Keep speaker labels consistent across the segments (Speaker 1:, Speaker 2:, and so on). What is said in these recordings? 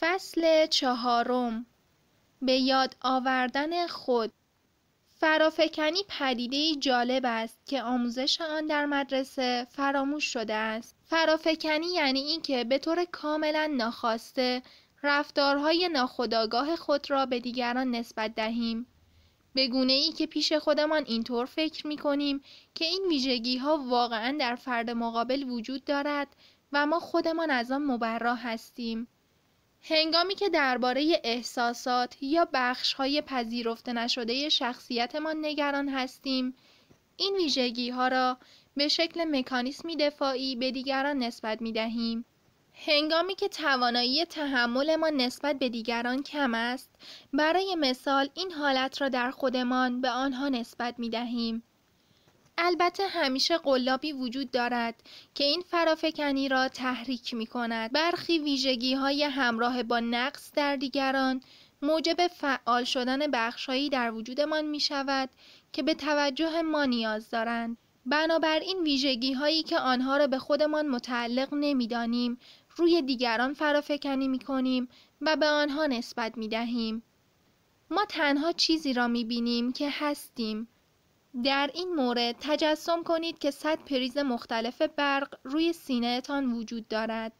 Speaker 1: فصل چهارم به یاد آوردن خود فرافکنی پدیده جالب است که آموزش آن در مدرسه فراموش شده است. فرافکنی یعنی اینکه به طور کاملا ناخواسته رفتارهای ناخودآگاه خود را به دیگران نسبت دهیم. به گونه ای که پیش خودمان اینطور فکر می کنیم که این ویژگی ها واقعا در فرد مقابل وجود دارد و ما خودمان از آن مبرا هستیم. هنگامی که درباره احساسات یا بخش‌های پذیرفته نشده شخصیتمان نگران هستیم، این ویژگی ها را به شکل مکانیسمی دفاعی به دیگران نسبت می دهیم. هنگامی که توانایی تحملمان نسبت به دیگران کم است، برای مثال این حالت را در خودمان به آنها نسبت می دهیم. البته همیشه قلابی وجود دارد که این فرافکنی را تحریک می کند. برخی ویژگی های همراه با نقص در دیگران موجب فعال شدن بخشهایی در وجودمان می شود که به توجه ما نیاز دارند. بنابراین ویژگی هایی که آنها را به خودمان متعلق نمی‌دانیم روی دیگران فرافکنی می کنیم و به آنها نسبت می دهیم. ما تنها چیزی را می بینیم که هستیم در این مورد تجسم کنید که صد پریز مختلف برق روی سینه تان وجود دارد.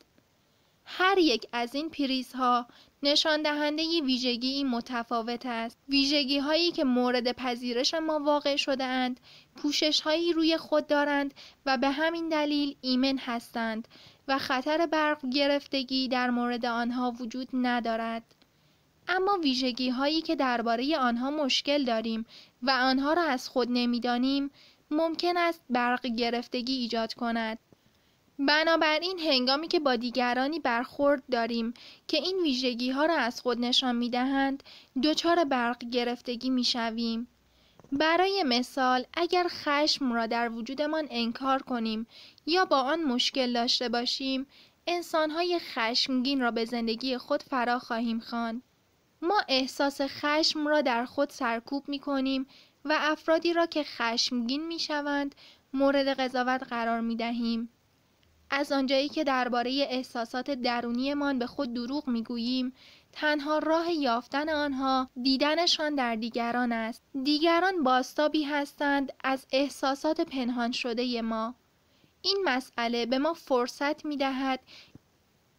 Speaker 1: هر یک از این پریزها نشان دهنده ویژگی متفاوت است. ویژگی هایی که مورد پذیرش ما واقع شده اند، پوشش هایی روی خود دارند و به همین دلیل ایمن هستند و خطر برق گرفتگی در مورد آنها وجود ندارد. اما ویژگی هایی که درباره آنها مشکل داریم و آنها را از خود نمی‌دانیم ممکن است برق گرفتگی ایجاد کند. بنابراین هنگامی که با دیگرانی برخورد داریم که این ویژگی ها را از خود نشان می دهند دچار برق گرفتگی می شویم. برای مثال اگر خشم را در وجودمان انکار کنیم یا با آن مشکل داشته باشیم انسانهای خشمگین را به زندگی خود فرا خواهیم خواند. ما احساس خشم را در خود سرکوب می کنیم و افرادی را که خشمگین می شوند مورد قضاوت قرار می دهیم. از آنجایی که درباره احساسات درونیمان به خود دروغ می گوییم، تنها راه یافتن آنها دیدنشان در دیگران است. دیگران باستابی هستند از احساسات پنهان شده ما. این مسئله به ما فرصت می دهد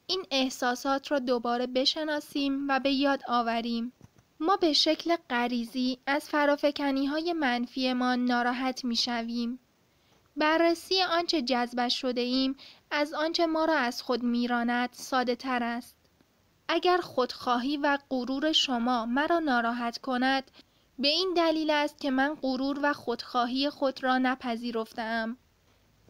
Speaker 1: این احساسات را دوباره بشناسیم و به یاد آوریم. ما به شکل غریزی از فرافکنی های منفیمان ناراحت می شویم. بررسی آنچه جذبش شده ایم از آنچه ما را از خود میراند ساده تر است. اگر خودخواهی و غرور شما مرا ناراحت کند به این دلیل است که من غرور و خودخواهی خود را نپذیرفتم.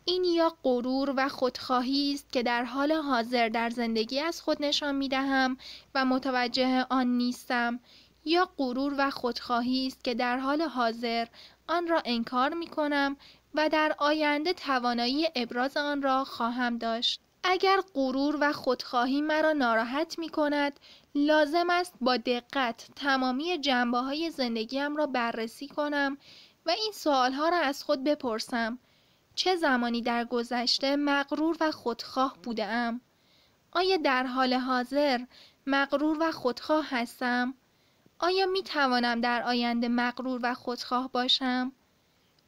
Speaker 1: این یا غرور و خودخواهی است که در حال حاضر در زندگی از خود نشان می دهم و متوجه آن نیستم یا غرور و خودخواهی است که در حال حاضر آن را انکار می کنم و در آینده توانایی ابراز آن را خواهم داشت. اگر غرور و خودخواهی مرا ناراحت می کند، لازم است با دقت تمامی جنبه های زندگیم را بررسی کنم و این سوالها را از خود بپرسم. چه زمانی در گذشته مغرور و خودخواه بودم؟ آیا در حال حاضر مغرور و خودخواه هستم؟ آیا می توانم در آینده مغرور و خودخواه باشم؟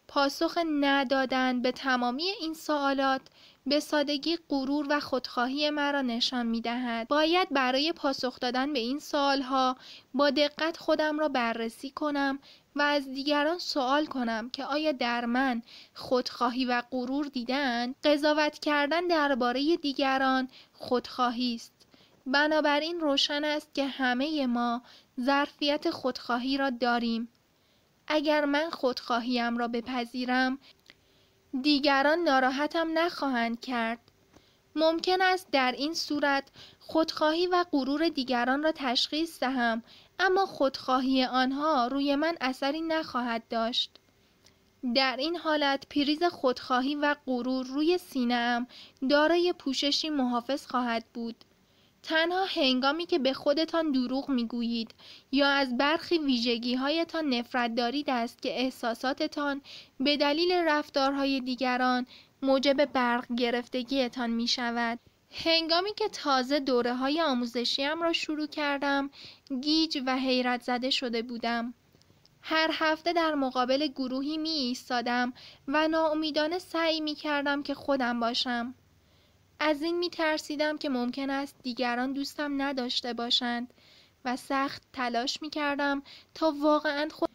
Speaker 1: پاسخ ندادن به تمامی این سوالات به سادگی غرور و خودخواهی مرا نشان می دهد. باید برای پاسخ دادن به این سوالها با دقت خودم را بررسی کنم و از دیگران سوال کنم که آیا در من خودخواهی و غرور دیدن؟ قضاوت کردن درباره دیگران خودخواهی است. بنابراین روشن است که همه ما ظرفیت خودخواهی را داریم. اگر من خودخواهیم را بپذیرم دیگران ناراحتم نخواهند کرد. ممکن است در این صورت خودخواهی و غرور دیگران را تشخیص دهم. اما خودخواهی آنها روی من اثری نخواهد داشت در این حالت پریز خودخواهی و غرور روی سینه‌ام دارای پوششی محافظ خواهد بود تنها هنگامی که به خودتان دروغ می‌گویید یا از برخی ویژگی هایتان نفرت دارید است که احساساتتان به دلیل رفتارهای دیگران موجب برق گرفتگیتان می شود. هنگامی که تازه دوره های آموزشیم را شروع کردم گیج و حیرت زده شده بودم. هر هفته در مقابل گروهی می ایستادم و ناامیدانه سعی می کردم که خودم باشم. از این می ترسیدم که ممکن است دیگران دوستم نداشته باشند و سخت تلاش می کردم تا واقعا خود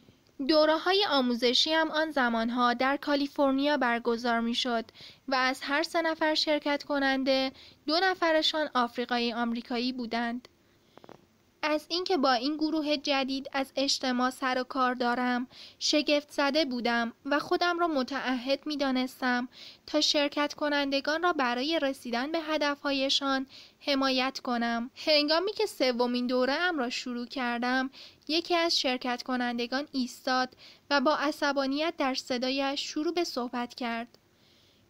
Speaker 1: دوره های آموزشی هم آن زمانها در کالیفرنیا برگزار می شد و از هر سه نفر شرکت کننده دو نفرشان آفریقایی آمریکایی بودند. از اینکه با این گروه جدید از اجتماع سر و کار دارم شگفت زده بودم و خودم را متعهد می دانستم تا شرکت کنندگان را برای رسیدن به هدفهایشان حمایت کنم. هنگامی که سومین دوره ام را شروع کردم یکی از شرکت کنندگان ایستاد و با عصبانیت در صدایش شروع به صحبت کرد.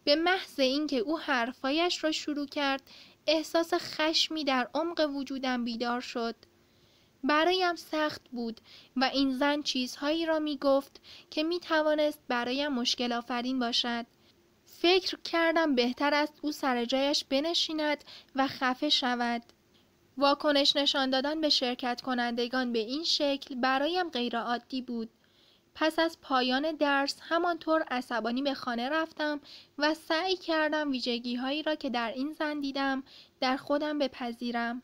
Speaker 1: به محض اینکه او حرفایش را شروع کرد احساس خشمی در عمق وجودم بیدار شد. برایم سخت بود و این زن چیزهایی را می گفت که می توانست برایم مشکل آفرین باشد. فکر کردم بهتر است او سر جایش بنشیند و خفه شود. واکنش نشان دادن به شرکت کنندگان به این شکل برایم غیرعادی بود. پس از پایان درس همانطور عصبانی به خانه رفتم و سعی کردم ویژگی هایی را که در این زن دیدم در خودم بپذیرم.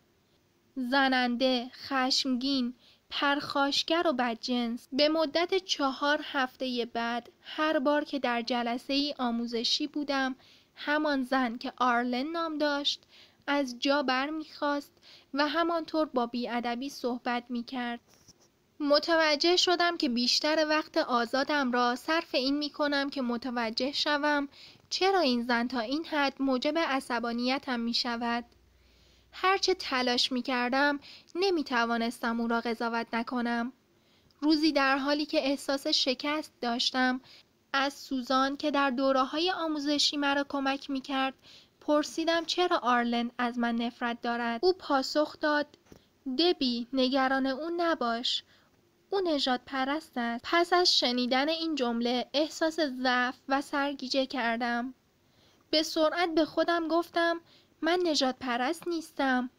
Speaker 1: زننده، خشمگین، پرخاشگر و بدجنس به مدت چهار هفته بعد هر بار که در جلسه ای آموزشی بودم همان زن که آرلن نام داشت از جا بر می‌خواست و همانطور با بیادبی صحبت می‌کرد. متوجه شدم که بیشتر وقت آزادم را صرف این می کنم که متوجه شوم چرا این زن تا این حد موجب عصبانیتم می شود. هرچه تلاش می کردم نمی توانستم او را قضاوت نکنم. روزی در حالی که احساس شکست داشتم از سوزان که در دوره های آموزشی مرا کمک می کرد پرسیدم چرا آرلن از من نفرت دارد. او پاسخ داد دبی نگران او نباش. او نجات پرست است. پس از شنیدن این جمله احساس ضعف و سرگیجه کردم. به سرعت به خودم گفتم من نجات پرست نیستم.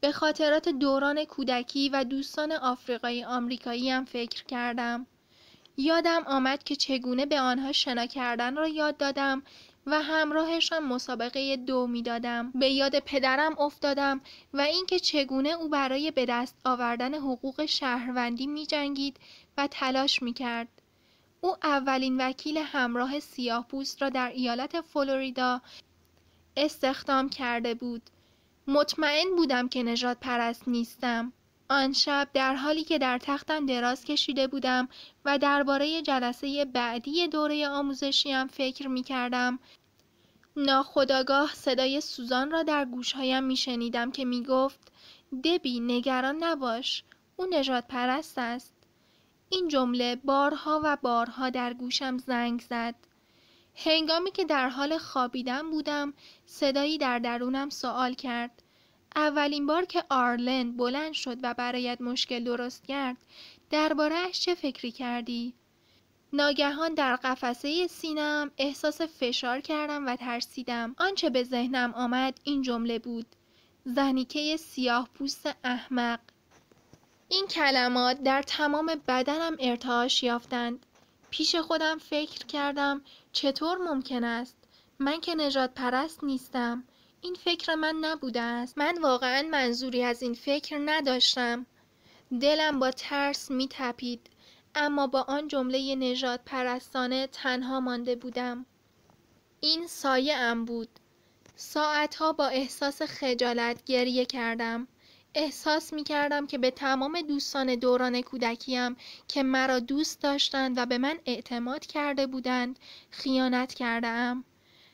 Speaker 1: به خاطرات دوران کودکی و دوستان آفریقایی آمریکایی فکر کردم. یادم آمد که چگونه به آنها شنا کردن را یاد دادم و همراهشان مسابقه دو می‌دادم به یاد پدرم افتادم و اینکه چگونه او برای به دست آوردن حقوق شهروندی می جنگید و تلاش می کرد. او اولین وکیل همراه سیاه پوست را در ایالت فلوریدا استخدام کرده بود. مطمئن بودم که نجات پرست نیستم. آن شب در حالی که در تختم دراز کشیده بودم و درباره جلسه بعدی دوره آموزشیم فکر می کردم ناخداگاه صدای سوزان را در گوشهایم می شنیدم که می گفت دبی نگران نباش او نجات پرست است این جمله بارها و بارها در گوشم زنگ زد هنگامی که در حال خوابیدن بودم صدایی در درونم سوال کرد. اولین بار که آرلن بلند شد و برایت مشکل درست کرد دربارهش چه فکری کردی؟ ناگهان در قفسه سینم احساس فشار کردم و ترسیدم. آنچه به ذهنم آمد این جمله بود. زنیکه سیاه پوست احمق. این کلمات در تمام بدنم ارتعاش یافتند. پیش خودم فکر کردم چطور ممکن است؟ من که نجات پرست نیستم. این فکر من نبوده است. من واقعا منظوری از این فکر نداشتم. دلم با ترس می تپید اما با آن جمله نجات پرستانه تنها مانده بودم. این سایه ام بود. ساعتها با احساس خجالت گریه کردم. احساس می کردم که به تمام دوستان دوران کودکیم که مرا دوست داشتند و به من اعتماد کرده بودند خیانت کردم.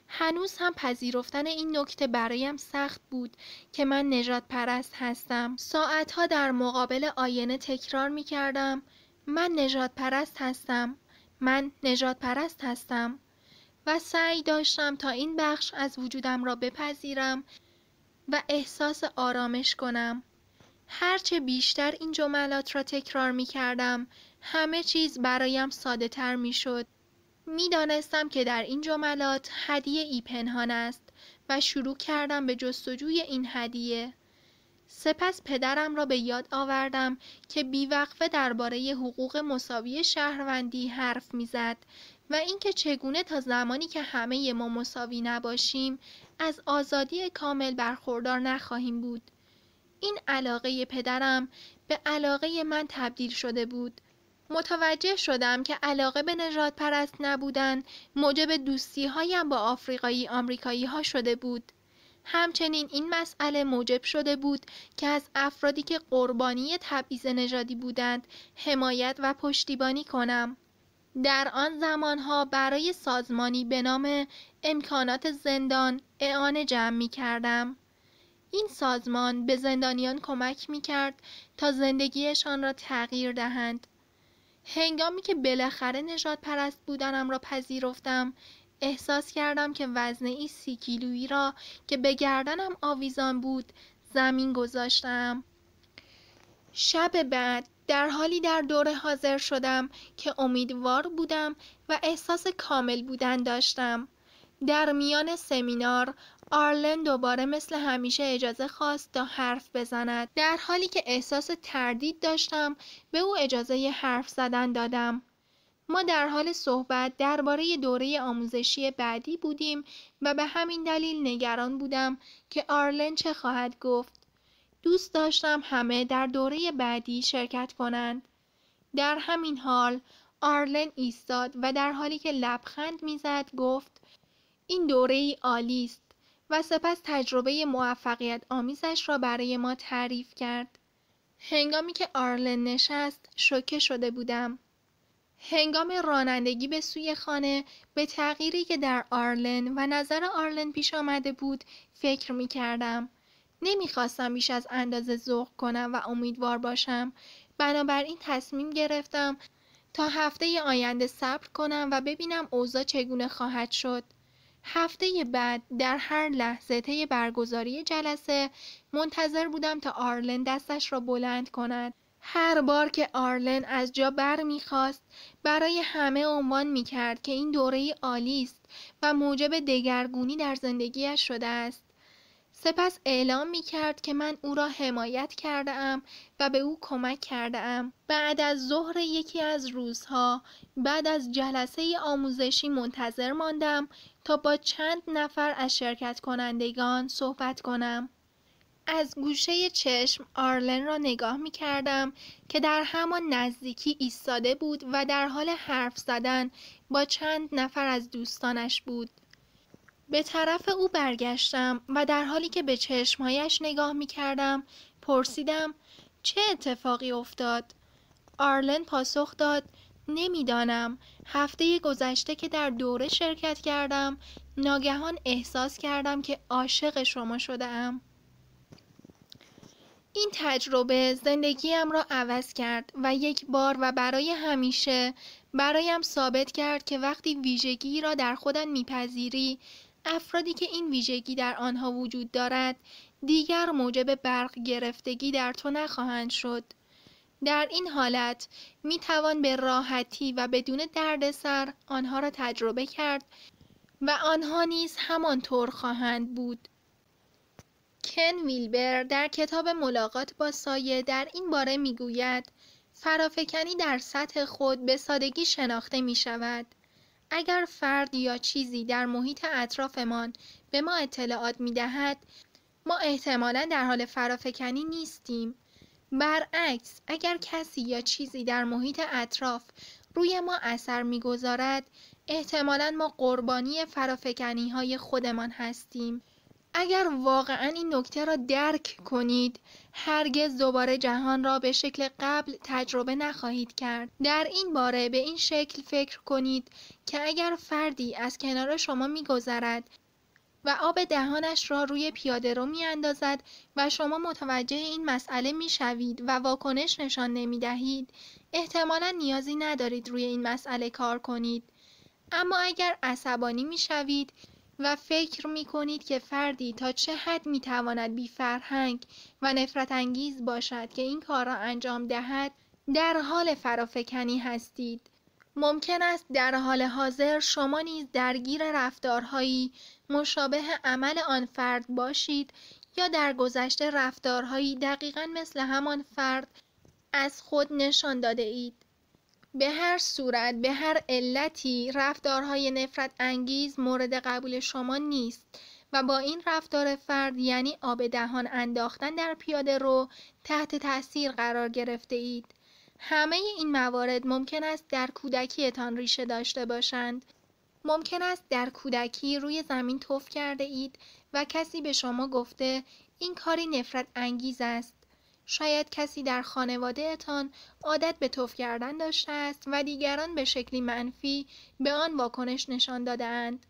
Speaker 1: هنوز هم پذیرفتن این نکته برایم سخت بود که من نجات پرست هستم. ساعتها در مقابل آینه تکرار می کردم من نجات پرست هستم. من نجات پرست هستم. و سعی داشتم تا این بخش از وجودم را بپذیرم و احساس آرامش کنم. هرچه بیشتر این جملات را تکرار می کردم همه چیز برایم ساده تر می شد. می دانستم که در این جملات هدیه ای پنهان است و شروع کردم به جستجوی این هدیه. سپس پدرم را به یاد آوردم که بیوقفه درباره حقوق مساوی شهروندی حرف می‌زد و اینکه چگونه تا زمانی که همه ما مساوی نباشیم از آزادی کامل برخوردار نخواهیم بود. این علاقه پدرم به علاقه من تبدیل شده بود. متوجه شدم که علاقه به نجات پرست نبودن موجب دوستی هایم با آفریقایی آمریکایی ها شده بود. همچنین این مسئله موجب شده بود که از افرادی که قربانی تبعیض نژادی بودند حمایت و پشتیبانی کنم. در آن زمانها برای سازمانی به نام امکانات زندان اعانه جمع می کردم. این سازمان به زندانیان کمک می کرد تا زندگیشان را تغییر دهند. هنگامی که بالاخره نجات پرست بودنم را پذیرفتم احساس کردم که وزنه ای سی کیلویی را که به گردنم آویزان بود زمین گذاشتم. شب بعد در حالی در دوره حاضر شدم که امیدوار بودم و احساس کامل بودن داشتم. در میان سمینار آرلن دوباره مثل همیشه اجازه خواست تا حرف بزند. در حالی که احساس تردید داشتم به او اجازه حرف زدن دادم. ما در حال صحبت درباره دوره آموزشی بعدی بودیم و به همین دلیل نگران بودم که آرلن چه خواهد گفت. دوست داشتم همه در دوره بعدی شرکت کنند. در همین حال آرلن ایستاد و در حالی که لبخند می‌زد گفت این دوره ای عالی است و سپس تجربه موفقیت آمیزش را برای ما تعریف کرد. هنگامی که آرلن نشست شوکه شده بودم. هنگام رانندگی به سوی خانه به تغییری که در آرلن و نظر آرلن پیش آمده بود فکر می کردم. نمی‌خواستم بیش از اندازه ذوق کنم و امیدوار باشم. بنابراین تصمیم گرفتم تا هفته آینده صبر کنم و ببینم اوضاع چگونه خواهد شد. هفته بعد در هر لحظه طی برگزاری جلسه منتظر بودم تا آرلن دستش را بلند کند. هر بار که آرلن از جا بر می‌خواست برای همه عنوان می‌کرد که این دوره عالی است و موجب دگرگونی در زندگیش شده است. سپس اعلام می کرد که من او را حمایت کرده ام و به او کمک کرده ام. بعد از ظهر یکی از روزها بعد از جلسه آموزشی منتظر ماندم تا با چند نفر از شرکت کنندگان صحبت کنم. از گوشه چشم آرلن را نگاه می کردم که در همان نزدیکی ایستاده بود و در حال حرف زدن با چند نفر از دوستانش بود. به طرف او برگشتم و در حالی که به چشمهایش نگاه می کردم پرسیدم چه اتفاقی افتاد؟ آرلن پاسخ داد نمی‌دانم هفته گذشته که در دوره شرکت کردم ناگهان احساس کردم که عاشق شما شده ام. این تجربه زندگیم را عوض کرد و یک بار و برای همیشه برایم ثابت کرد که وقتی ویژگی را در خودت میپذیری افرادی که این ویژگی در آنها وجود دارد دیگر موجب برق گرفتگی در تو نخواهند شد. در این حالت می توان به راحتی و بدون دردسر آنها را تجربه کرد و آنها نیز همانطور خواهند بود. کن ویلبر در کتاب ملاقات با سایه در این باره می گوید فرافکنی در سطح خود به سادگی شناخته می شود. اگر فرد یا چیزی در محیط اطرافمان به ما اطلاعات می دهد، ما احتمالا در حال فرافکنی نیستیم. برعکس اگر کسی یا چیزی در محیط اطراف روی ما اثر می‌گذارد احتمالا ما قربانی فرافکنی های خودمان هستیم اگر واقعا این نکته را درک کنید هرگز دوباره جهان را به شکل قبل تجربه نخواهید کرد. در این باره به این شکل فکر کنید که اگر فردی از کنار شما میگذرد و آب دهانش را روی پیاده رو می اندازد و شما متوجه این مسئله می شوید و واکنش نشان نمی دهید احتمالا نیازی ندارید روی این مسئله کار کنید. اما اگر عصبانی می شوید و فکر می کنید که فردی تا چه حد می تواند بی فرهنگ و نفرت انگیز باشد که این کار را انجام دهد در حال فرافکنی هستید ممکن است در حال حاضر شما نیز درگیر رفتارهایی مشابه عمل آن فرد باشید یا در گذشته رفتارهایی دقیقا مثل همان فرد از خود نشان داده اید. به هر صورت به هر علتی رفتارهای نفرت انگیز مورد قبول شما نیست و با این رفتار فرد یعنی آب دهان انداختن در پیاده رو تحت تاثیر قرار گرفته اید. همه این موارد ممکن است در کودکیتان ریشه داشته باشند. ممکن است در کودکی روی زمین توف کرده اید و کسی به شما گفته این کاری نفرت انگیز است. شاید کسی در خانوادهتان عادت به توف کردن داشته است و دیگران به شکلی منفی به آن واکنش نشان دادهاند.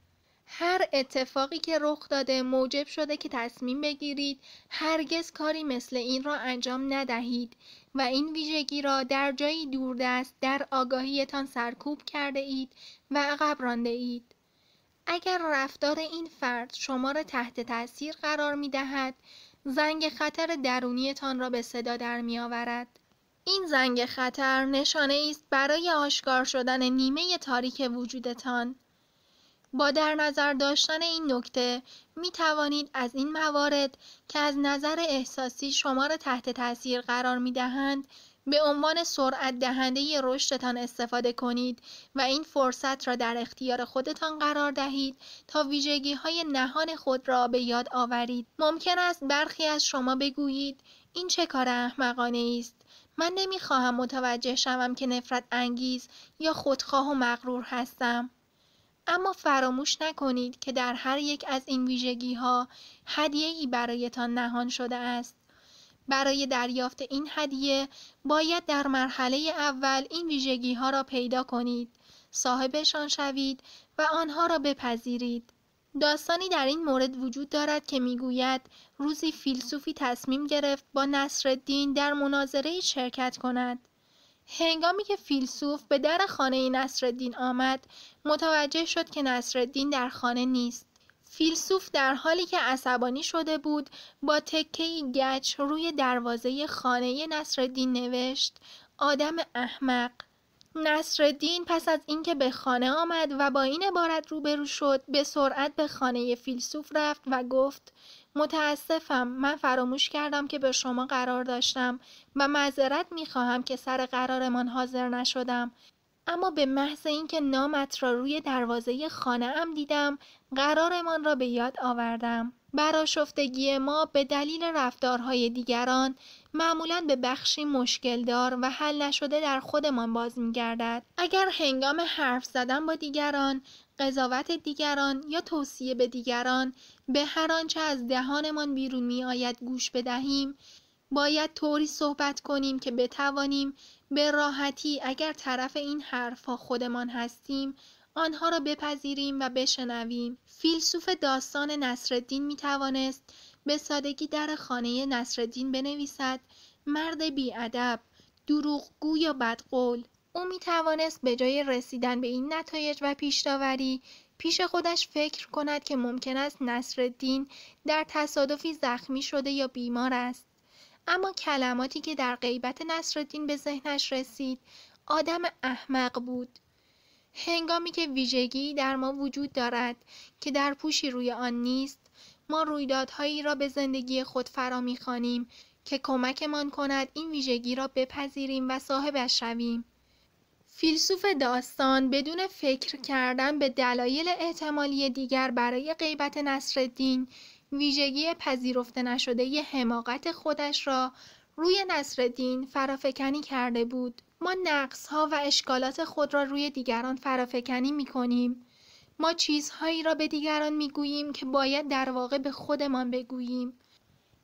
Speaker 1: هر اتفاقی که رخ داده موجب شده که تصمیم بگیرید هرگز کاری مثل این را انجام ندهید و این ویژگی را در جایی دوردست در آگاهیتان سرکوب کرده اید و عقب رانده اید. اگر رفتار این فرد شما را تحت تاثیر قرار می دهد، زنگ خطر درونیتان را به صدا در می آورد. این زنگ خطر نشانه است برای آشکار شدن نیمه تاریک وجودتان. با در نظر داشتن این نکته می توانید از این موارد که از نظر احساسی شما را تحت تاثیر قرار می دهند به عنوان سرعت دهنده رشدتان استفاده کنید و این فرصت را در اختیار خودتان قرار دهید تا ویژگی های نهان خود را به یاد آورید. ممکن است برخی از شما بگویید این چه کار احمقانه است. من نمی‌خواهم متوجه شوم که نفرت انگیز یا خودخواه و مغرور هستم. اما فراموش نکنید که در هر یک از این ویژگی ها برایتان نهان شده است. برای دریافت این هدیه باید در مرحله اول این ویژگی ها را پیدا کنید، صاحبشان شوید و آنها را بپذیرید. داستانی در این مورد وجود دارد که می‌گوید روزی فیلسوفی تصمیم گرفت با نصرالدین در مناظره شرکت کند. هنگامی که فیلسوف به در خانه نصرالدین آمد، متوجه شد که نصرالدین در خانه نیست. فیلسوف در حالی که عصبانی شده بود با تکه گچ روی دروازه خانه نصرالدین نوشت آدم احمق. نصرالدین پس از اینکه به خانه آمد و با این عبارت روبرو شد به سرعت به خانه فیلسوف رفت و گفت متاسفم من فراموش کردم که به شما قرار داشتم و معذرت می‌خواهم که سر قرارمان حاضر نشدم. اما به محض اینکه نامت را روی دروازه خانه ام دیدم قرارمان را به یاد آوردم. براشفتگی ما به دلیل رفتارهای دیگران معمولا به بخشی مشکلدار و حل نشده در خودمان باز میگردد. اگر هنگام حرف زدن با دیگران قضاوت دیگران یا توصیه به دیگران به هر آنچه از دهانمان بیرون می آید گوش بدهیم باید طوری صحبت کنیم که بتوانیم به راحتی اگر طرف این حرفها خودمان هستیم آنها را بپذیریم و بشنویم. فیلسوف داستان نصرالدین می توانست به سادگی در خانه نصرالدین بنویسد مرد بیادب دروغگو یا بدقول. او می توانست به جای رسیدن به این نتایج و پیشداوری پیش خودش فکر کند که ممکن است نصرالدین در تصادفی زخمی شده یا بیمار است. اما کلماتی که در غیبت نصرالدین به ذهنش رسید آدم احمق بود. هنگامی که ویژگی در ما وجود دارد که در پوشی روی آن نیست ما رویدادهایی را به زندگی خود فرا می‌خوانیم که کمکمان کند این ویژگی را بپذیریم و صاحبش شویم. فیلسوف داستان بدون فکر کردن به دلایل احتمالی دیگر برای غیبت نصرالدین ویژگی پذیرفته نشده حماقت خودش را روی نصرالدین فرافکنی کرده بود ما نقص ها و اشکالات خود را روی دیگران فرافکنی می کنیم. ما چیزهایی را به دیگران می گوییم که باید در واقع به خودمان بگوییم.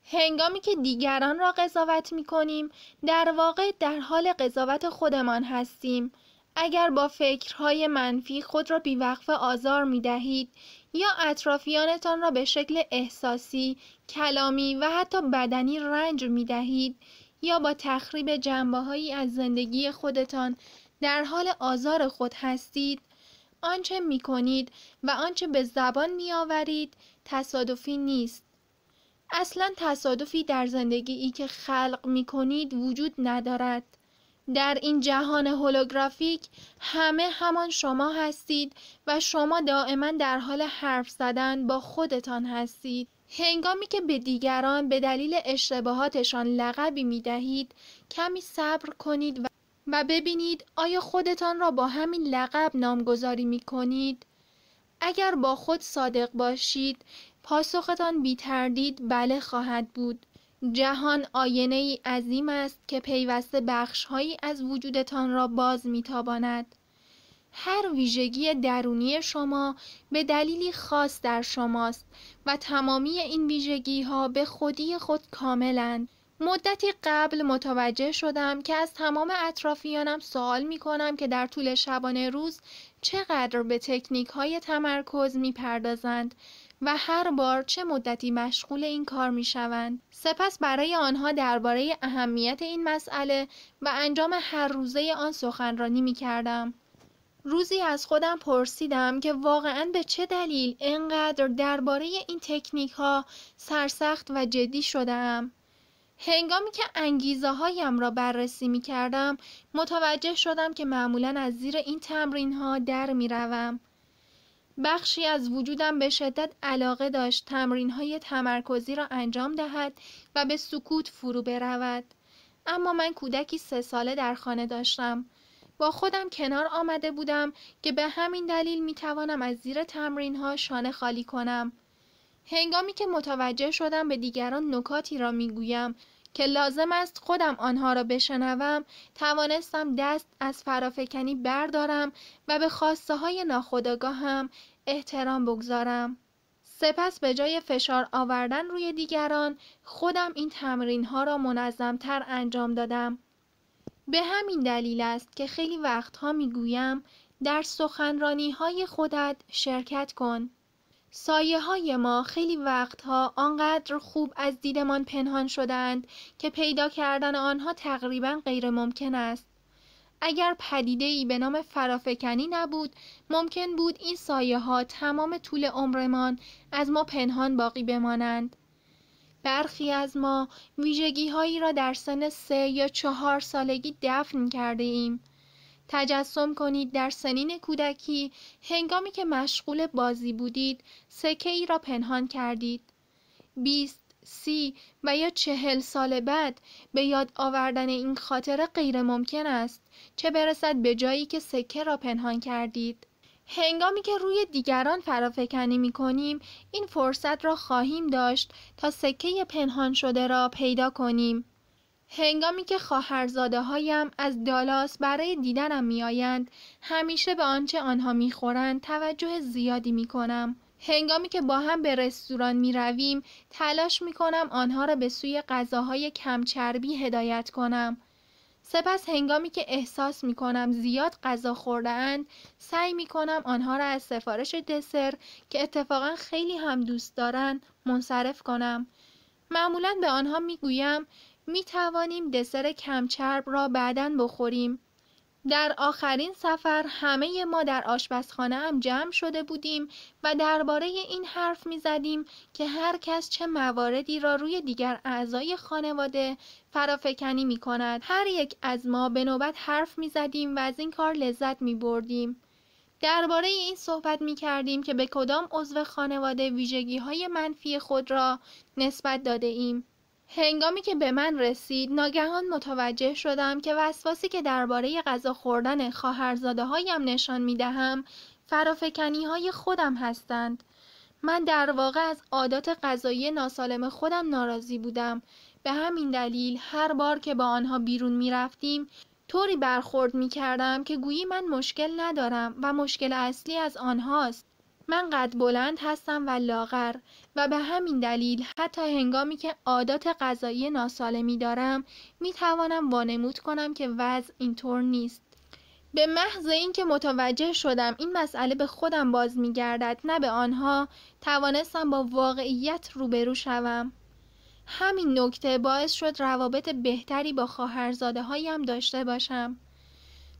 Speaker 1: هنگامی که دیگران را قضاوت می کنیم در واقع در حال قضاوت خودمان هستیم. اگر با فکرهای منفی خود را بیوقف آزار می دهید یا اطرافیانتان را به شکل احساسی، کلامی و حتی بدنی رنج می دهید یا با تخریب جنبه از زندگی خودتان در حال آزار خود هستید. آنچه می کنید و آنچه به زبان می آورید تصادفی نیست. اصلا تصادفی در زندگی ای که خلق می کنید وجود ندارد. در این جهان هولوگرافیک همه همان شما هستید و شما دائما در حال حرف زدن با خودتان هستید. هنگامی که به دیگران به دلیل اشتباهاتشان لقبی می دهید کمی صبر کنید و ببینید آیا خودتان را با همین لقب نامگذاری می کنید؟ اگر با خود صادق باشید پاسختان بی تردید بله خواهد بود. جهان آینه ای عظیم است که پیوسته بخشهایی از وجودتان را باز میتاباند. هر ویژگی درونی شما به دلیلی خاص در شماست و تمامی این ویژگی ها به خودی خود کاملند. مدتی قبل متوجه شدم که از تمام اطرافیانم سوال می کنم که در طول شبانه روز چقدر به تکنیک های تمرکز می پردازند و هر بار چه مدتی مشغول این کار می شوند. سپس برای آنها درباره اهمیت این مسئله و انجام هر روزه آن سخنرانی می کردم. روزی از خودم پرسیدم که واقعا به چه دلیل اینقدر درباره این تکنیک ها سرسخت و جدی شدم. هنگامی که انگیزه هایم را بررسی می کردم متوجه شدم که معمولا از زیر این تمرین ها در می روم. بخشی از وجودم به شدت علاقه داشت تمرین های تمرکزی را انجام دهد و به سکوت فرو برود. اما من کودکی سه ساله در خانه داشتم. با خودم کنار آمده بودم که به همین دلیل می توانم از زیر تمرین ها شانه خالی کنم. هنگامی که متوجه شدم به دیگران نکاتی را می گویم که لازم است خودم آنها را بشنوم توانستم دست از فرافکنی بردارم و به خواسته های ناخودآگاهم احترام بگذارم. سپس به جای فشار آوردن روی دیگران خودم این تمرین ها را منظمتر انجام دادم. به همین دلیل است که خیلی وقتها می گویم در سخنرانی های خودت شرکت کن. سایه های ما خیلی وقتها آنقدر خوب از دیدمان پنهان شدند که پیدا کردن آنها تقریبا غیر ممکن است. اگر پدیده ای به نام فرافکنی نبود ممکن بود این سایه ها تمام طول عمرمان از ما پنهان باقی بمانند. برخی از ما ویژگی هایی را در سن سه یا چهار سالگی دفن کرده ایم. تجسم کنید در سنین کودکی هنگامی که مشغول بازی بودید سکه ای را پنهان کردید. بیست، سی و یا چهل سال بعد به یاد آوردن این خاطره غیر ممکن است چه برسد به جایی که سکه را پنهان کردید. هنگامی که روی دیگران فرافکنی می کنیم این فرصت را خواهیم داشت تا سکه پنهان شده را پیدا کنیم. هنگامی که خواهرزاده هایم از دالاس برای دیدنم میآیند همیشه به آنچه آنها می‌خورند توجه زیادی می کنم. هنگامی که با هم به رستوران می رویم تلاش می کنم آنها را به سوی غذاهای کم چربی هدایت کنم. سپس هنگامی که احساس می کنم زیاد غذا خورده اند سعی می کنم آنها را از سفارش دسر که اتفاقا خیلی هم دوست دارند منصرف کنم. معمولا به آنها می گویم می توانیم دسر کمچرب را بعدا بخوریم. در آخرین سفر همه ما در آشپزخانه هم جمع شده بودیم و درباره این حرف می زدیم که هر کس چه مواردی را روی دیگر اعضای خانواده فرافکنی می کند. هر یک از ما به نوبت حرف می زدیم و از این کار لذت می بردیم. درباره این صحبت می کردیم که به کدام عضو خانواده ویژگی های منفی خود را نسبت داده ایم. هنگامی که به من رسید ناگهان متوجه شدم که وسواسی که درباره غذا خوردن خواهرزاده هایم نشان می دهم فرافکنی های خودم هستند. من در واقع از عادات غذایی ناسالم خودم ناراضی بودم. به همین دلیل هر بار که با آنها بیرون می رفتیم طوری برخورد می کردم که گویی من مشکل ندارم و مشکل اصلی از آنهاست. من قد بلند هستم و لاغر و به همین دلیل حتی هنگامی که عادات غذایی ناسالمی دارم می توانم وانمود کنم که وضع اینطور نیست. به محض اینکه متوجه شدم این مسئله به خودم باز می گردد نه به آنها توانستم با واقعیت روبرو شوم. همین نکته باعث شد روابط بهتری با خواهرزاده هایم داشته باشم.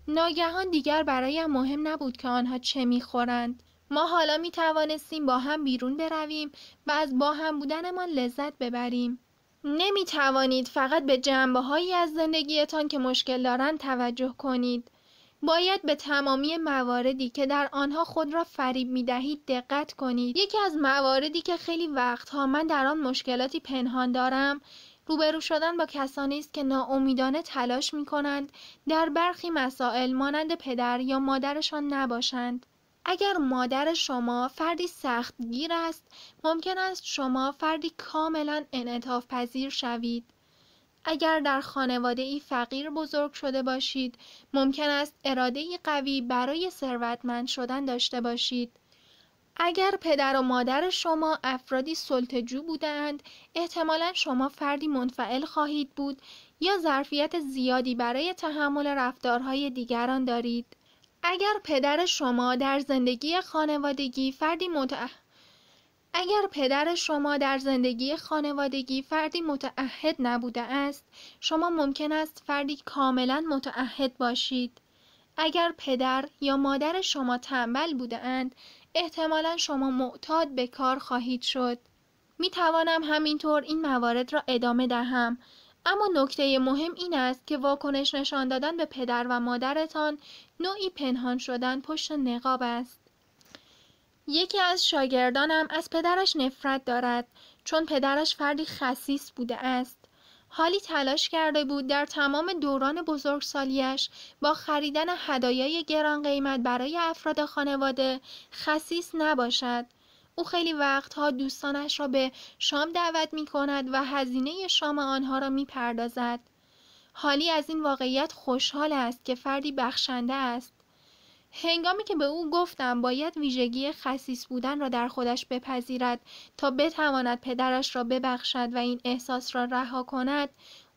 Speaker 1: ناگهان دیگر برایم مهم نبود که آنها چه می‌خورند ما حالا می توانستیم با هم بیرون برویم و از با هم بودنمان لذت ببریم. نمی توانید فقط به جنبه هایی از زندگیتان که مشکل دارند توجه کنید. باید به تمامی مواردی که در آنها خود را فریب می دهید دقت کنید. یکی از مواردی که خیلی وقتها من در آن مشکلاتی پنهان دارم روبرو شدن با کسانی است که ناامیدانه تلاش می کنند در برخی مسائل مانند پدر یا مادرشان نباشند. اگر مادر شما فردی سختگیر است ممکن است شما فردی کاملا انعطاف پذیر شوید. اگر در خانواده ای فقیر بزرگ شده باشید ممکن است اراده قوی برای ثروتمند شدن داشته باشید. اگر پدر و مادر شما افرادی سلطجو بودند احتمالا شما فردی منفعل خواهید بود یا ظرفیت زیادی برای تحمل رفتارهای دیگران دارید. اگر پدر شما در زندگی خانوادگی فردی متع... اگر پدر شما در زندگی خانوادگی فردی متعهد نبوده است شما ممکن است فردی کاملا متعهد باشید. اگر پدر یا مادر شما تنبل بوده اند احتمالا شما معتاد به کار خواهید شد. می توانم همینطور این موارد را ادامه دهم اما نکته مهم این است که واکنش نشان دادن به پدر و مادرتان نوعی پنهان شدن پشت نقاب است. یکی از شاگردانم از پدرش نفرت دارد چون پدرش فردی خصیص بوده است. حالی تلاش کرده بود در تمام دوران بزرگسالیش با خریدن هدایای گران قیمت برای افراد خانواده خصیص نباشد او خیلی وقتها دوستانش را به شام دعوت می کند و هزینه شام آنها را می پردازد. حالی از این واقعیت خوشحال است که فردی بخشنده است. هنگامی که به او گفتم باید ویژگی خسیس بودن را در خودش بپذیرد تا بتواند پدرش را ببخشد و این احساس را رها کند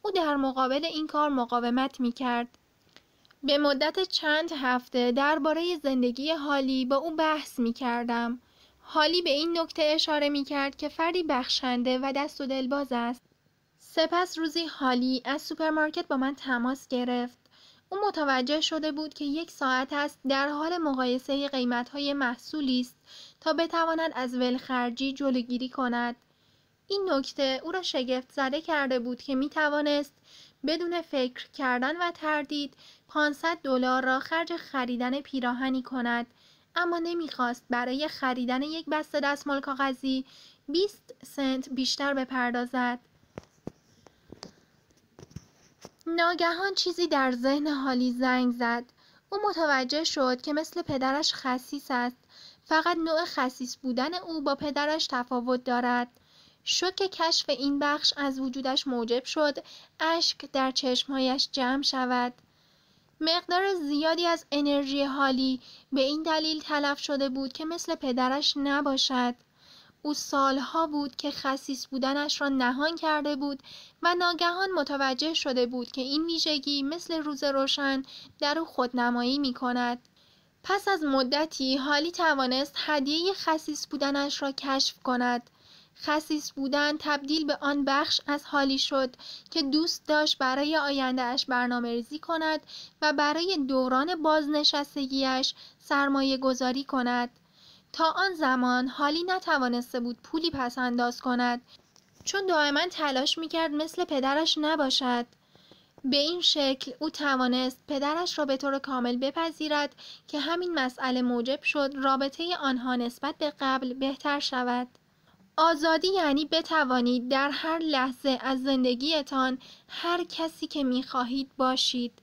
Speaker 1: او در مقابل این کار مقاومت می کرد. به مدت چند هفته درباره زندگی هالی با او بحث می کردم. هالی به این نکته اشاره می کرد که فردی بخشنده و دست و دلباز است. سپس روزی هالی از سوپرمارکت با من تماس گرفت. او متوجه شده بود که یک ساعت است در حال مقایسه قیمتهای محصولی است تا بتواند از ولخرجی جلوگیری کند. این نکته او را شگفت زده کرده بود که می توانست بدون فکر کردن و تردید 500 دلار را خرج خریدن پیراهنی کند اما نمی‌خواست برای خریدن یک بسته دستمال کاغذی 20 سنت بیشتر بپردازد. ناگهان چیزی در ذهن حالی زنگ زد. او متوجه شد که مثل پدرش خصیص است. فقط نوع خصیص بودن او با پدرش تفاوت دارد. شک کشف این بخش از وجودش موجب شد اشک در چشمهایش جمع شود. مقدار زیادی از انرژی حالی به این دلیل تلف شده بود که مثل پدرش نباشد. او سالها بود که خصیص بودنش را نهان کرده بود و ناگهان متوجه شده بود که این ویژگی مثل روز روشن در او خودنمایی می کند. پس از مدتی حالی توانست هدیه خصیص بودنش را کشف کند. خصیص بودن تبدیل به آن بخش از حالی شد که دوست داشت برای آیندهش برنامه ریزی کند و برای دوران بازنشستگیش سرمایه گذاری کند. تا آن زمان حالی نتوانسته بود پولی پس انداز کند چون دائما تلاش می‌کرد مثل پدرش نباشد. به این شکل او توانست پدرش را به طور کامل بپذیرد که همین مسئله موجب شد رابطه آنها نسبت به قبل بهتر شود. آزادی یعنی بتوانید در هر لحظه از زندگیتان هر کسی که می خواهید باشید.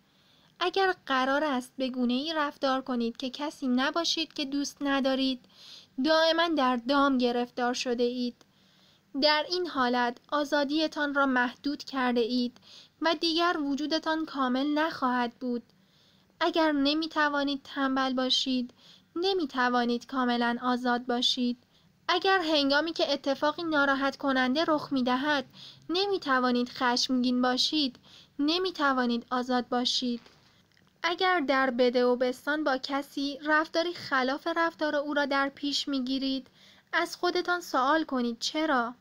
Speaker 1: اگر قرار است به گونه ای رفتار کنید که کسی نباشید که دوست ندارید، دائما در دام گرفتار شده اید. در این حالت آزادیتان را محدود کرده اید و دیگر وجودتان کامل نخواهد بود. اگر نمی توانید تنبل باشید، نمی توانید کاملا آزاد باشید. اگر هنگامی که اتفاقی ناراحت کننده رخ می دهد نمی توانید خشمگین باشید نمی توانید آزاد باشید اگر در بده و بستان با کسی رفتاری خلاف رفتار او را در پیش می گیرید از خودتان سوال کنید چرا؟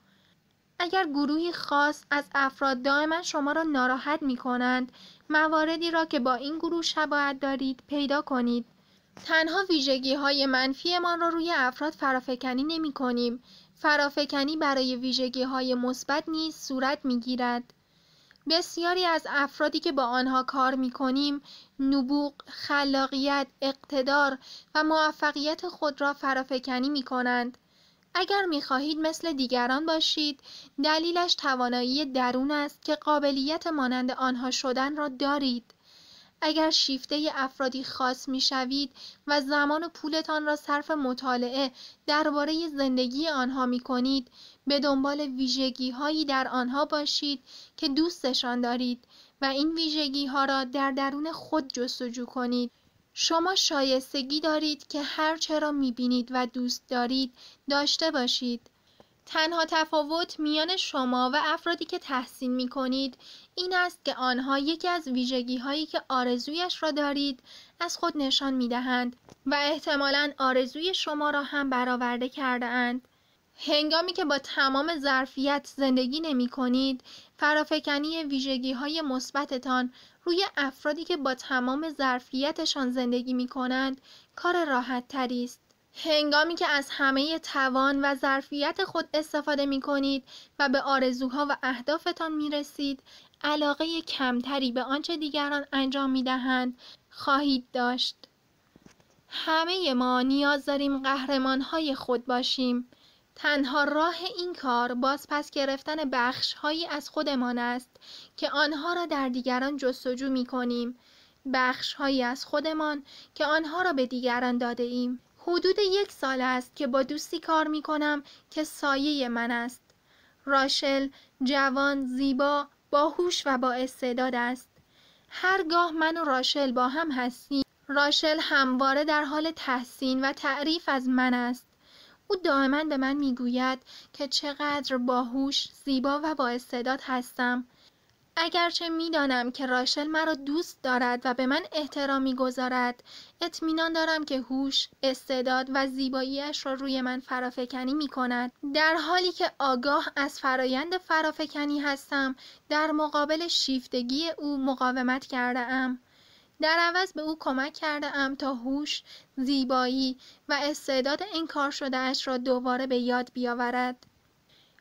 Speaker 1: اگر گروهی خاص از افراد دائما شما را ناراحت می کنند مواردی را که با این گروه شباهت دارید پیدا کنید تنها ویژگی های منفیمان را روی افراد فرافکنی نمی کنیم فرافکنی برای ویژگی های مثبت نیز صورت می گیرد. بسیاری از افرادی که با آنها کار می کنیم نبوغ، خلاقیت، اقتدار و موفقیت خود را فرافکنی می کنند. اگر می خواهید مثل دیگران باشید، دلیلش توانایی درون است که قابلیت مانند آنها شدن را دارید. اگر شیفته افرادی خاص شوید و زمان و پولتان را صرف مطالعه درباره زندگی آنها می کنید، به دنبال هایی در آنها باشید که دوستشان دارید و این ها را در درون خود جستجو کنید. شما شایستگی دارید که هر چه را بینید و دوست دارید داشته باشید. تنها تفاوت میان شما و افرادی که تحسین می کنید این است که آنها یکی از ویژگی هایی که آرزویش را دارید از خود نشان می دهند و احتمالا آرزوی شما را هم برآورده کرده اند. هنگامی که با تمام ظرفیت زندگی نمی کنید، فرافکنی ویژگی های مثبتتان روی افرادی که با تمام ظرفیتشان زندگی می کنند کار راحت تری است. هنگامی که از همه توان و ظرفیت خود استفاده می کنید و به آرزوها و اهدافتان می رسید، علاقه کمتری به آنچه دیگران انجام می دهند خواهید داشت. همه ما نیاز داریم قهرمان های خود باشیم. تنها راه این کار بازپس گرفتن بخش هایی از خودمان است که آنها را در دیگران جستجو می کنیم. بخش هایی از خودمان که آنها را به دیگران داده ایم. حدود یک سال است که با دوستی کار می کنم که سایه من است. راشل جوان، زیبا، باهوش و با استعداد است. هرگاه من و راشل با هم هستیم، راشل همواره در حال تحسین و تعریف از من است. او دائما به من می‌گوید که چقدر باهوش، زیبا و با استعداد هستم اگرچه می‌دانم که راشل مرا دوست دارد و به من احترام می‌گذارد اطمینان دارم که هوش استعداد و زیباییش را روی من فرافکنی می کند در حالی که آگاه از فرایند فرافکنی هستم در مقابل شیفتگی او مقاومت کرده ام در عوض به او کمک کرده ام تا هوش، زیبایی و استعداد انکار شده اش را دوباره به یاد بیاورد.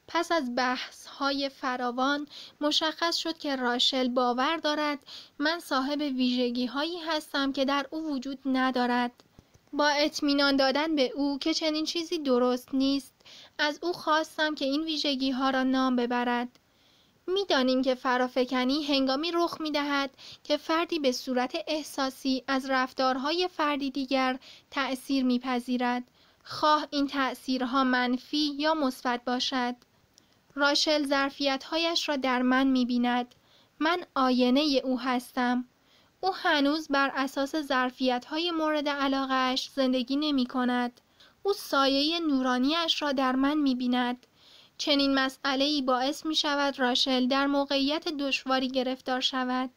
Speaker 1: پس از بحث های فراوان مشخص شد که راشل باور دارد من صاحب ویژگی هایی هستم که در او وجود ندارد. با اطمینان دادن به او که چنین چیزی درست نیست از او خواستم که این ویژگی ها را نام ببرد. می‌دانیم که فرافکنی هنگامی رخ می دهد که فردی به صورت احساسی از رفتارهای فردی دیگر تأثیر میپذیرد. خواه این تأثیرها منفی یا مثبت باشد. راشل ظرفیتهایش را در من می بیند. من آینه او هستم. او هنوز بر اساس ظرفیتهای مورد علاقهش زندگی نمی کند. او سایه نورانیش را در من می بیند. چنین مسئله ای باعث می شود راشل در موقعیت دشواری گرفتار شود.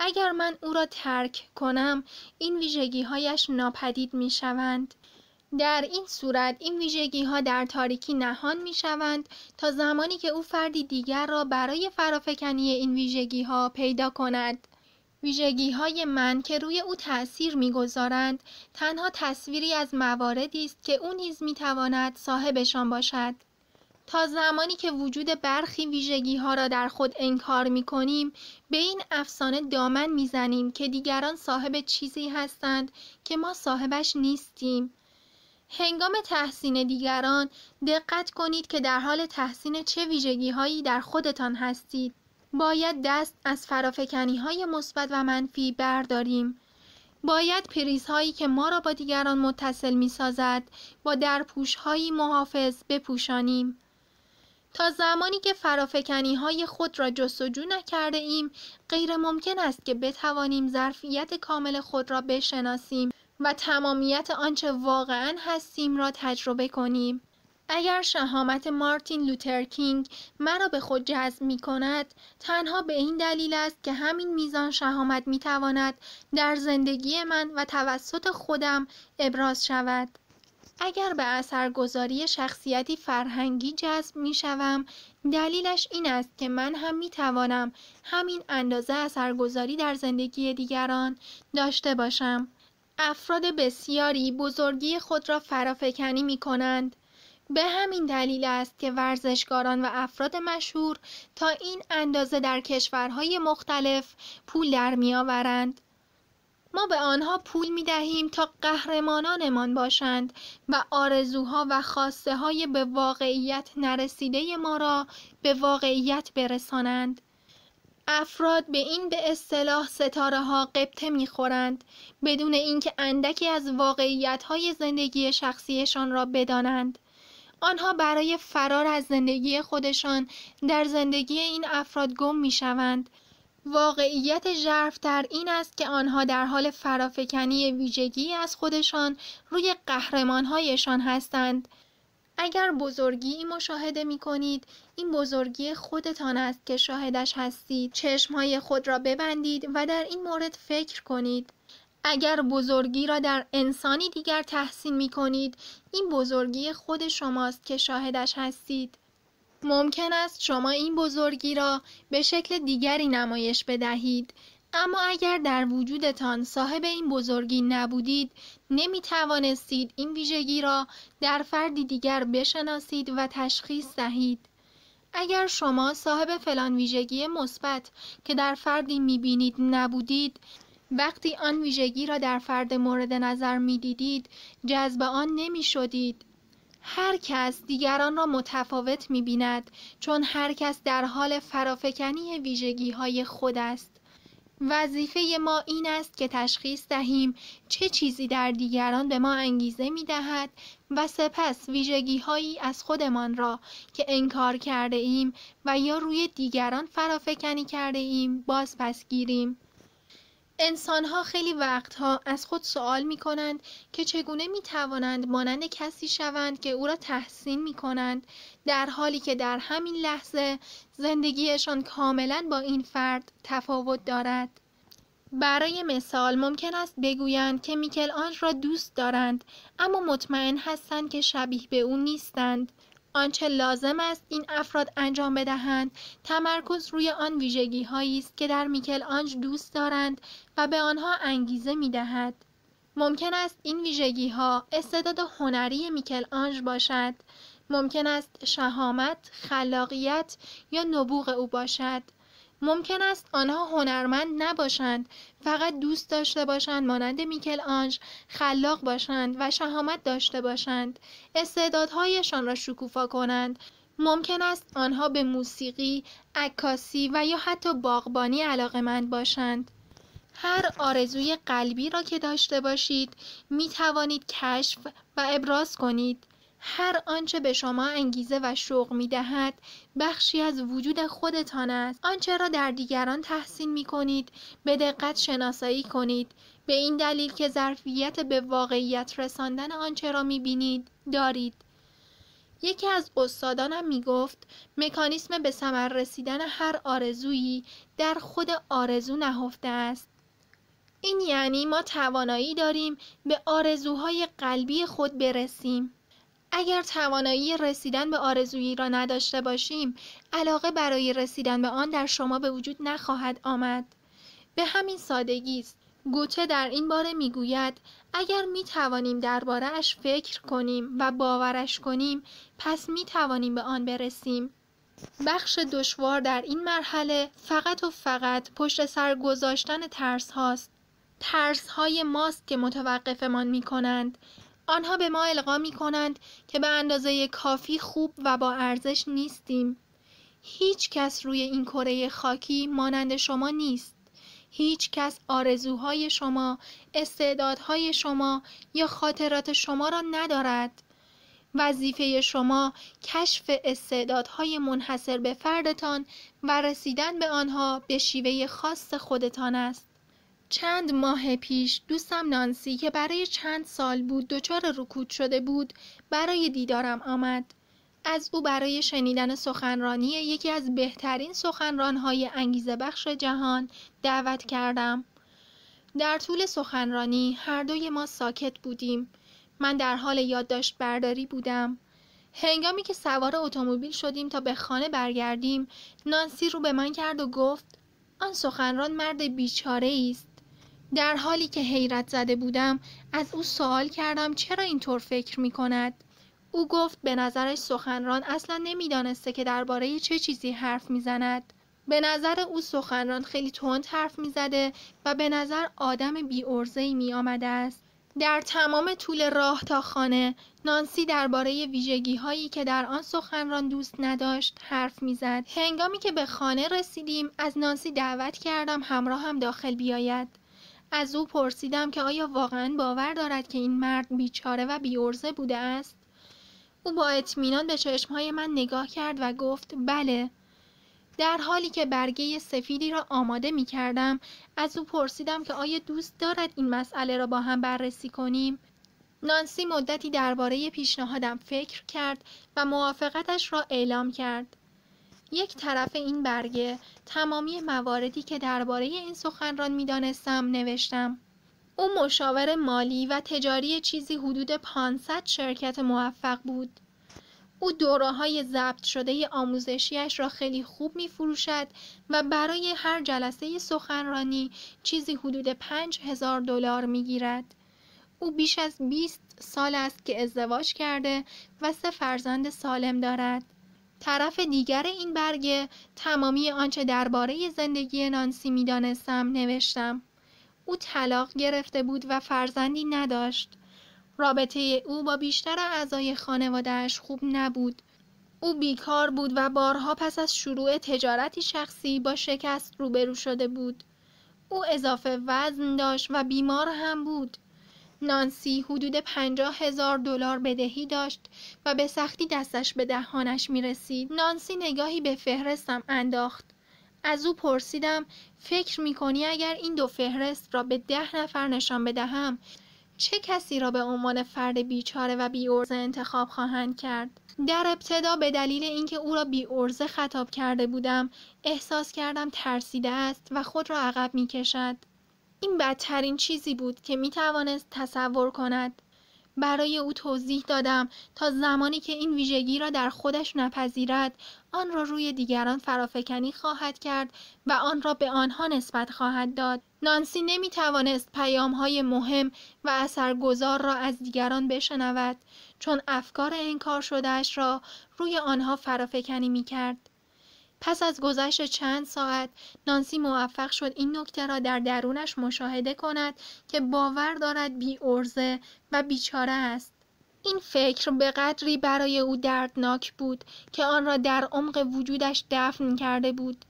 Speaker 1: اگر من او را ترک کنم این ویژگی هایش ناپدید می شوند. در این صورت این ویژگی ها در تاریکی نهان می شوند تا زمانی که او فردی دیگر را برای فرافکنی این ویژگی ها پیدا کند. ویژگی های من که روی او تأثیر می‌گذارند تنها تصویری از مواردی است که او نیز می تواند صاحبشان باشد. تا زمانی که وجود برخی ویژگی ها را در خود انکار می کنیم به این افسانه دامن می‌زنیم که دیگران صاحب چیزی هستند که ما صاحبش نیستیم هنگام تحسین دیگران دقت کنید که در حال تحسین چه ویژگی هایی در خودتان هستید. باید دست از فرافکنی های مثبت و منفی برداریم. باید پریزهایی که ما را با دیگران متصل می سازد با درپوش هایی محافظ بپوشانیم. تا زمانی که فرافکنی های خود را جستجو نکرده ایم غیر ممکن است که بتوانیم ظرفیت کامل خود را بشناسیم و تمامیت آنچه واقعا هستیم را تجربه کنیم. اگر شهامت مارتین لوترکینگ مرا به خود جذب می کند تنها به این دلیل است که همین میزان شهامت می تواند در زندگی من و توسط خودم ابراز شود. اگر به اثرگذاری شخصیتی فرهنگی جذب می شوم دلیلش این است که من هم می توانم همین اندازه اثرگذاری در زندگی دیگران داشته باشم. افراد بسیاری بزرگی خود را فرافکنی می کنند. به همین دلیل است که ورزشکاران و افراد مشهور تا این اندازه در کشورهای مختلف پول در میآورند. ما به آنها پول می دهیم تا قهرمانانمان باشند و آرزوها و خواسته های به واقعیت نرسیده ما را به واقعیت برسانند. افراد به این به اصطلاح ستاره ها قبطه می خورند بدون اینکه اندکی از واقعیت های زندگی شخصیشان را بدانند. آنها برای فرار از زندگی خودشان در زندگی این افراد گم می شوند. واقعیت ژرفتر این است که آنها در حال فرافکنی ویژگی از خودشان روی قهرمانهایشان هستند. اگر بزرگی مشاهده می کنید این بزرگی خودتان است که شاهدش هستید. چشمهای خود را ببندید و در این مورد فکر کنید. اگر بزرگی را در انسانی دیگر تحسین می کنید این بزرگی خود شماست که شاهدش هستید. ممکن است شما این بزرگی را به شکل دیگری نمایش بدهید. اما اگر در وجودتان صاحب این بزرگی نبودید نمی توانستید این ویژگی را در فردی دیگر بشناسید و تشخیص دهید. اگر شما صاحب فلان ویژگی مثبت که در فردی می بینید نبودید وقتی آن ویژگی را در فرد مورد نظر می دیدید جذب آن نمی شدید هر کس دیگران را متفاوت می بیند چون هر کس در حال فرافکنی ویژگی های خود است. وظیفه ما این است که تشخیص دهیم چه چیزی در دیگران به ما انگیزه می دهد و سپس ویژگی هایی از خودمان را که انکار کرده ایم و یا روی دیگران فرافکنی کرده ایم باز پس گیریم. انسانها خیلی وقتها از خود سوال می کنند که چگونه می توانند مانند کسی شوند که او را تحسین می کنند در حالی که در همین لحظه زندگیشان کاملا با این فرد تفاوت دارد. برای مثال ممکن است بگویند که میکل آنج را دوست دارند اما مطمئن هستند که شبیه به او نیستند. آنچه لازم است این افراد انجام بدهند تمرکز روی آن ویژگی هایی است که در میکل آنج دوست دارند و به آنها انگیزه می دهد. ممکن است این ویژگی ها استعداد هنری میکل آنج باشد. ممکن است شهامت، خلاقیت یا نبوغ او باشد. ممکن است آنها هنرمند نباشند فقط دوست داشته باشند مانند میکل آنج خلاق باشند و شهامت داشته باشند. استعدادهایشان را شکوفا کنند. ممکن است آنها به موسیقی، عکاسی و یا حتی باغبانی علاقمند باشند. هر آرزوی قلبی را که داشته باشید می توانید کشف و ابراز کنید. هر آنچه به شما انگیزه و شوق می دهد بخشی از وجود خودتان است. آنچه را در دیگران تحسین می کنید به دقت شناسایی کنید. به این دلیل که ظرفیت به واقعیت رساندن آنچه را می بینید دارید. یکی از استادانم می گفت مکانیسم به ثمر رسیدن هر آرزویی در خود آرزو نهفته است. این یعنی ما توانایی داریم به آرزوهای قلبی خود برسیم. اگر توانایی رسیدن به آرزویی را نداشته باشیم علاقه برای رسیدن به آن در شما به وجود نخواهد آمد. به همین سادگی است. گوته در این باره می‌گوید اگر می توانیم دربارهاش فکر کنیم و باورش کنیم پس می توانیم به آن برسیم. بخش دشوار در این مرحله فقط و فقط پشت سر گذاشتن ترس هاست ترس های ماست که متوقفمان می کنند آنها به ما القا می کنند که به اندازه کافی خوب و با ارزش نیستیم. هیچ کس روی این کره خاکی مانند شما نیست. هیچ کس آرزوهای شما، استعدادهای شما یا خاطرات شما را ندارد. وظیفه شما کشف استعدادهای منحصر به فردتان و رسیدن به آنها به شیوه خاص خودتان است. چند ماه پیش دوستم نانسی که برای چند سال بود دچار رکود شده بود برای دیدارم آمد. از او برای شنیدن سخنرانی یکی از بهترین سخنرانهای انگیزه بخش جهان دعوت کردم. در طول سخنرانی هر دوی ما ساکت بودیم. من در حال یادداشت برداری بودم. هنگامی که سوار اتومبیل شدیم تا به خانه برگردیم، نانسی رو به من کرد و گفت: آن سخنران مرد بیچاره است. در حالی که حیرت زده بودم از او سوال کردم چرا اینطور فکر می کند؟ او گفت به نظرش سخنران اصلا نمی‌دانسته که درباره چه چیزی حرف می‌زند. به نظر او سخنران خیلی تند حرف می‌زده و به نظر آدم بی ارزهی می آمده است. در تمام طول راه تا خانه نانسی درباره ویژگی هایی که در آن سخنران دوست نداشت حرف می‌زد. هنگامی که به خانه رسیدیم از نانسی دعوت کردم همراه هم داخل بیاید. از او پرسیدم که آیا واقعا باور دارد که این مرد بیچاره و بیورزه بوده است؟ او با اطمینان به چشمهای من نگاه کرد و گفت بله در حالی که برگه سفیدی را آماده می کردم از او پرسیدم که آیا دوست دارد این مسئله را با هم بررسی کنیم؟ نانسی مدتی درباره پیشنهادم فکر کرد و موافقتش را اعلام کرد. یک طرف این برگه تمامی مواردی که درباره این سخنران می‌دانستم نوشتم. او مشاور مالی و تجاری چیزی حدود 500 شرکت موفق بود. او دوره های ضبط شده آموزشیش را خیلی خوب می فروشد و برای هر جلسه سخنرانی چیزی حدود پنج هزار دلار می گیرد. او بیش از 20 سال است که ازدواج کرده و سه فرزند سالم دارد. طرف دیگر این برگه تمامی آنچه درباره زندگی نانسی می دانستم نوشتم. او طلاق گرفته بود و فرزندی نداشت. رابطه او با بیشتر اعضای خانوادهش خوب نبود. او بیکار بود و بارها پس از شروع تجارتی شخصی با شکست روبرو شده بود. او اضافه وزن داشت و بیمار هم بود. نانسی حدود پنجاه هزار دلار بدهی داشت و به سختی دستش به دهانش می رسید. نانسی نگاهی به فهرستم انداخت. از او پرسیدم فکر می کنی اگر این دو فهرست را به ده نفر نشان بدهم چه کسی را به عنوان فرد بیچاره و بیورزه انتخاب خواهند کرد؟ در ابتدا به دلیل اینکه او را بیورزه خطاب کرده بودم احساس کردم ترسیده است و خود را عقب می کشد. این بدترین چیزی بود که می توانست تصور کند. برای او توضیح دادم تا زمانی که این ویژگی را در خودش نپذیرد آن را روی دیگران فرافکنی خواهد کرد و آن را به آنها نسبت خواهد داد نانسی نمی توانست پیام های مهم و اثرگذار را از دیگران بشنود چون افکار انکار شدهش را روی آنها فرافکنی می کرد. پس از گذشت چند ساعت نانسی موفق شد این نکته را در درونش مشاهده کند که باور دارد بی ارزه و بیچاره است. این فکر به قدری برای او دردناک بود که آن را در عمق وجودش دفن کرده بود.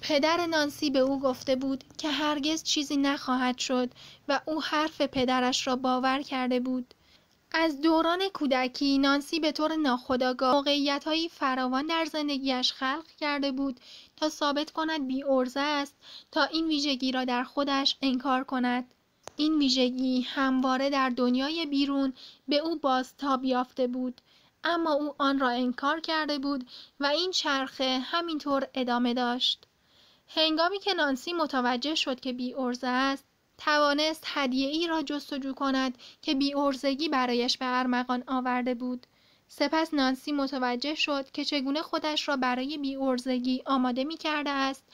Speaker 1: پدر نانسی به او گفته بود که هرگز چیزی نخواهد شد و او حرف پدرش را باور کرده بود. از دوران کودکی نانسی به طور ناخودآگاه موقعیتهایی فراوان در زندگیش خلق کرده بود تا ثابت کند بی ارزه است تا این ویژگی را در خودش انکار کند. این ویژگی همواره در دنیای بیرون به او بازتاب یافته بود اما او آن را انکار کرده بود و این چرخه همینطور ادامه داشت. هنگامی که نانسی متوجه شد که بی ارزه است توانست هدیه ای را جستجو کند که بی ارزگی برایش به ارمغان آورده بود. سپس نانسی متوجه شد که چگونه خودش را برای بی ارزگی آماده می کرده است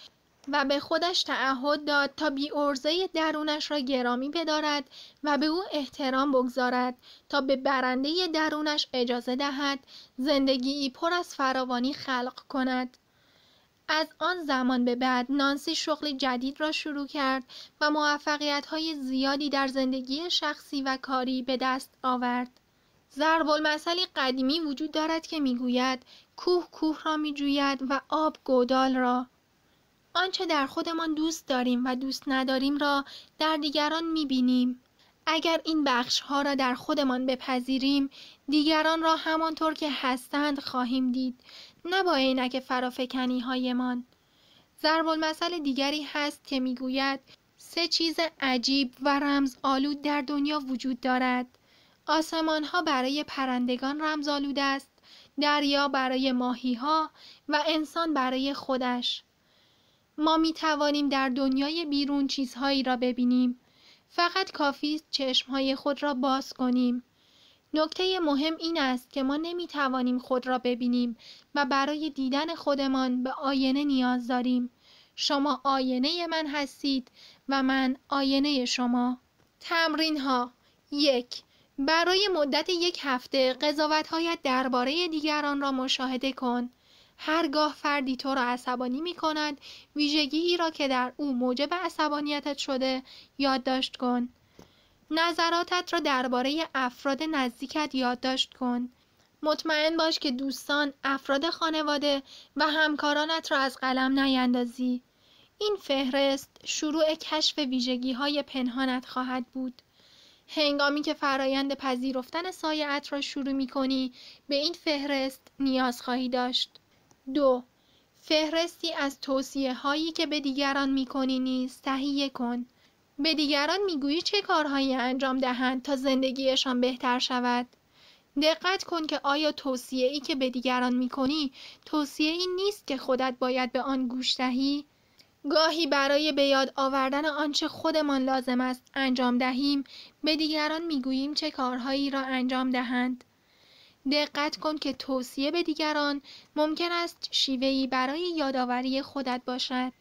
Speaker 1: و به خودش تعهد داد تا بی ارزه درونش را گرامی بدارد و به او احترام بگذارد تا به برنده درونش اجازه دهد زندگی پر از فراوانی خلق کند. از آن زمان به بعد نانسی شغل جدید را شروع کرد و موفقیت های زیادی در زندگی شخصی و کاری به دست آورد. ضرب المثلی قدیمی وجود دارد که می‌گوید کوه کوه را میجوید و آب گودال را. آنچه در خودمان دوست داریم و دوست نداریم را در دیگران می‌بینیم. اگر این بخش ها را در خودمان بپذیریم دیگران را همانطور که هستند خواهیم دید. نه با عینک فرافکنی هایمان ضرب المثل دیگری هست که می‌گوید سه چیز عجیب و رمز آلود در دنیا وجود دارد. آسمان ها برای پرندگان رمز آلود است دریا برای ماهی ها و انسان برای خودش. ما می توانیم در دنیای بیرون چیزهایی را ببینیم. فقط کافی است چشمهای خود را باز کنیم. نکته مهم این است که ما نمی توانیم خود را ببینیم و برای دیدن خودمان به آینه نیاز داریم. شما آینه من هستید و من آینه شما. تمرین ها یک برای مدت یک هفته قضاوتهایت درباره دیگران را مشاهده کن. هرگاه فردی تو را عصبانی می کند، ویژگی را که در او موجب عصبانیتت شده یادداشت کن. نظراتت را درباره افراد نزدیکت یادداشت کن. مطمئن باش که دوستان، افراد خانواده و همکارانت را از قلم نیندازی. این فهرست شروع کشف ویژگی های پنهانت خواهد بود. هنگامی که فرایند پذیرفتن سایعت را شروع می کنی به این فهرست نیاز خواهی داشت. دو فهرستی از توصیه هایی که به دیگران می کنی نیز تهیه کن. به دیگران می‌گویی چه کارهایی انجام دهند تا زندگیشان بهتر شود. دقت کن که آیا توصیه ای که به دیگران می کنی توصیه ای نیست که خودت باید به آن گوش دهی؟ گاهی برای به یاد آوردن آنچه خودمان لازم است انجام دهیم به دیگران می‌گوییم چه کارهایی را انجام دهند دقت کن که توصیه به دیگران ممکن است شیوهی برای یادآوری خودت باشد